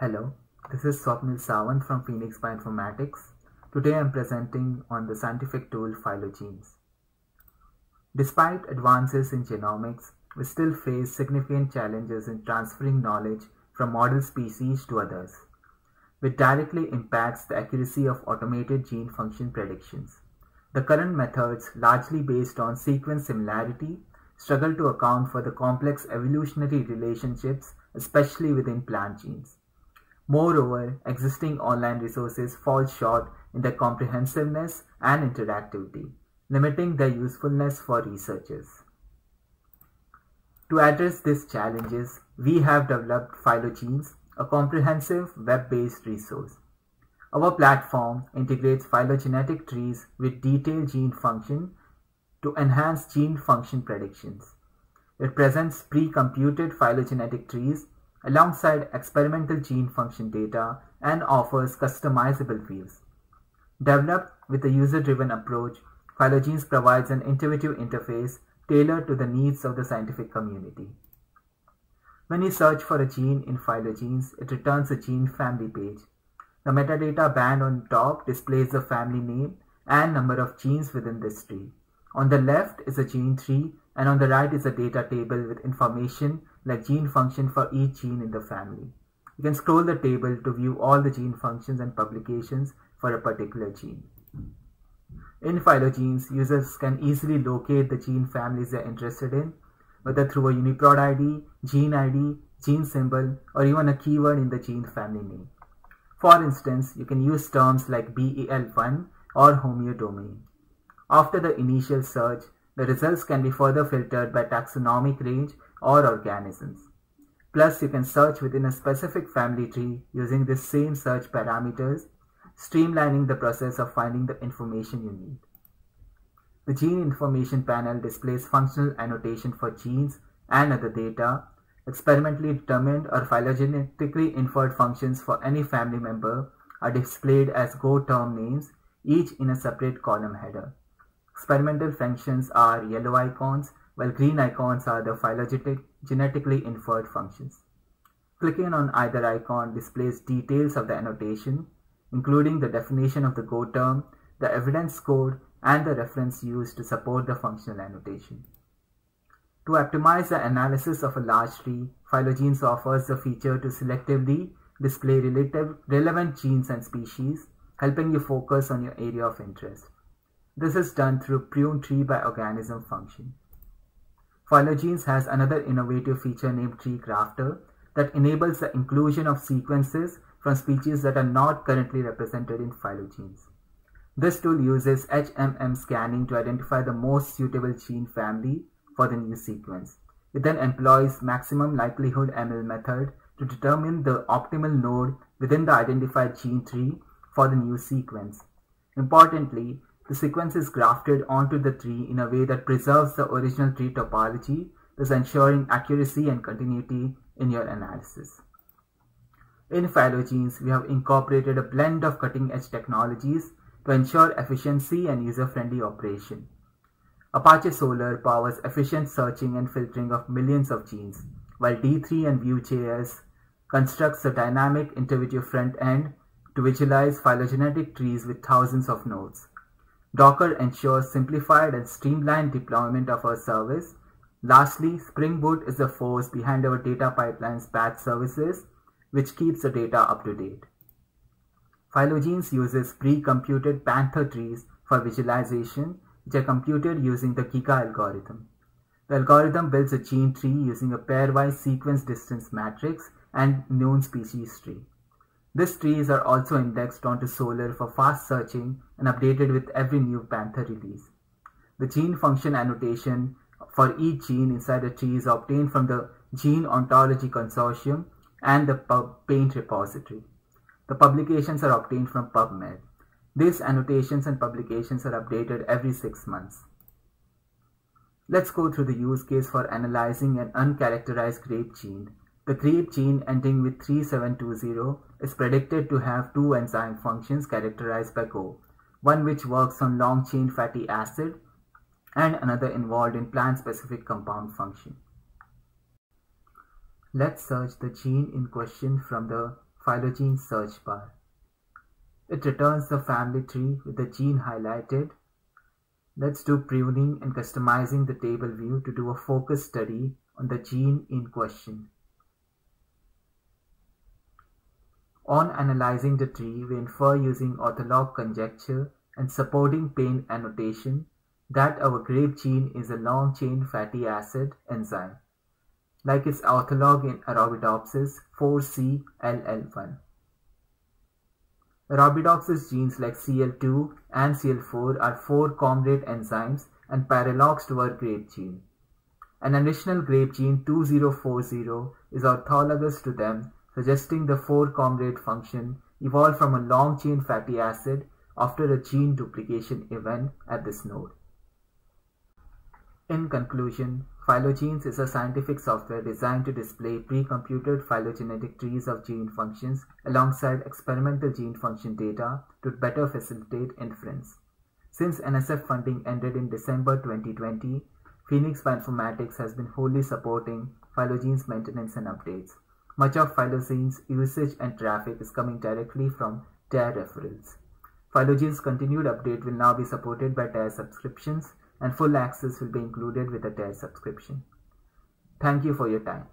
Hello, this is Swapnil Sawant from Phoenix Bioinformatics. Today I am presenting on the scientific tool phylogenes. Despite advances in genomics, we still face significant challenges in transferring knowledge from model species to others, which directly impacts the accuracy of automated gene function predictions. The current methods, largely based on sequence similarity, struggle to account for the complex evolutionary relationships, especially within plant genes. Moreover, existing online resources fall short in their comprehensiveness and interactivity, limiting their usefulness for researchers. To address these challenges, we have developed Phylogenes, a comprehensive web-based resource. Our platform integrates phylogenetic trees with detailed gene function to enhance gene function predictions. It presents pre-computed phylogenetic trees alongside experimental gene function data and offers customizable views. Developed with a user-driven approach, Phylogenes provides an intuitive interface tailored to the needs of the scientific community. When you search for a gene in Phylogenes, it returns a gene family page. The metadata band on top displays the family name and number of genes within this tree. On the left is a gene tree and on the right is a data table with information like gene function for each gene in the family. You can scroll the table to view all the gene functions and publications for a particular gene. In Phylogenes, users can easily locate the gene families they're interested in, whether through a UniProt ID, gene ID, gene symbol, or even a keyword in the gene family name. For instance, you can use terms like BEL1 or homeodomain. After the initial search, the results can be further filtered by taxonomic range or organisms. Plus, you can search within a specific family tree using the same search parameters, streamlining the process of finding the information you need. The Gene Information panel displays functional annotation for genes and other data, experimentally determined or phylogenetically inferred functions for any family member are displayed as Go term names, each in a separate column header. Experimental functions are yellow icons, while green icons are the phylogenetically inferred functions. Clicking on either icon displays details of the annotation, including the definition of the Go term, the evidence code, and the reference used to support the functional annotation. To optimize the analysis of a large tree, Phylogenes offers the feature to selectively display relative, relevant genes and species, helping you focus on your area of interest. This is done through prune tree by organism function. Phylogenes has another innovative feature named Tree Crafter that enables the inclusion of sequences from species that are not currently represented in phylogenes. This tool uses HMM scanning to identify the most suitable gene family for the new sequence. It then employs maximum likelihood ML method to determine the optimal node within the identified gene tree for the new sequence. Importantly, the sequence is grafted onto the tree in a way that preserves the original tree topology, thus ensuring accuracy and continuity in your analysis. In Phylogenes, we have incorporated a blend of cutting-edge technologies to ensure efficiency and user-friendly operation. Apache Solr powers efficient searching and filtering of millions of genes, while D3 and Vue.js constructs a dynamic intuitive front end to visualize phylogenetic trees with thousands of nodes. Docker ensures simplified and streamlined deployment of our service. Lastly, Spring Boot is the force behind our data pipeline's batch services, which keeps the data up to date. Phylogenes uses pre-computed Panther trees for visualization, which are computed using the Giga algorithm. The algorithm builds a gene tree using a pairwise sequence distance matrix and known species tree. These trees are also indexed onto Solr for fast searching and updated with every new Panther release. The gene function annotation for each gene inside a tree is obtained from the Gene Ontology Consortium and the PubPaint repository. The publications are obtained from PubMed. These annotations and publications are updated every six months. Let's go through the use case for analyzing an uncharacterized grape gene the grape gene ending with 3720 is predicted to have two enzyme functions characterized by Go, one which works on long-chain fatty acid and another involved in plant-specific compound function. Let's search the gene in question from the phylogene search bar. It returns the family tree with the gene highlighted. Let's do pruning and customizing the table view to do a focus study on the gene in question. On analyzing the tree, we infer using ortholog conjecture and supporting PAINT annotation that our grape gene is a long-chain fatty acid enzyme, like its ortholog in Arabidopsis 4C-LL1. Arabidopsis genes like CL2 and CL4 are 4-coumarate enzymes and paralogs to our grape gene. An additional grape gene 2040 is orthologous to them, suggesting the 4-coumarate function evolved from a long chain fatty acid after a gene duplication event at this node. In conclusion, Phylogenes is a scientific software designed to display pre-computed phylogenetic trees of gene functions alongside experimental gene function data to better facilitate inference. Since NSF funding ended in December 2020, Phoenix Bioinformatics has been wholly supporting Phylogenes maintenance and updates. Much of Phylogenes usage and traffic is coming directly from TAIR referrals. Phylogenes continued update will now be supported by TAIR subscriptions and full access will be included with a TAIR subscription. Thank you for your time.